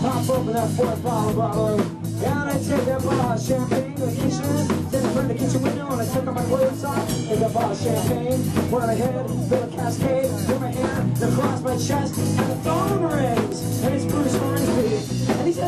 Pop open that fourth bottle bottle. Down I take that bottle of champagne to the kitchen. Then I burned the kitchen window and I take took my clothes off. Take that bottle of champagne. pour Went ahead, build a cascade, through my hair, across my chest, and the phone rang.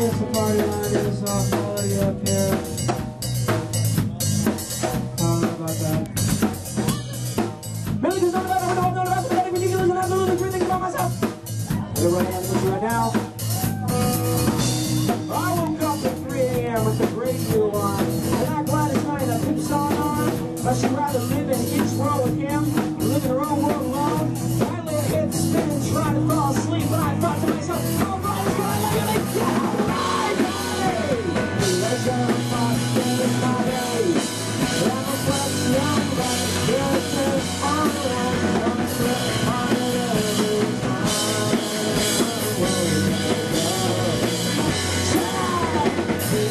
It's the party line, it is off you up here. About that. Really, there's nothing about it, I don't know about it, I don't know about it, I I not know about about myself. I don't know about it, I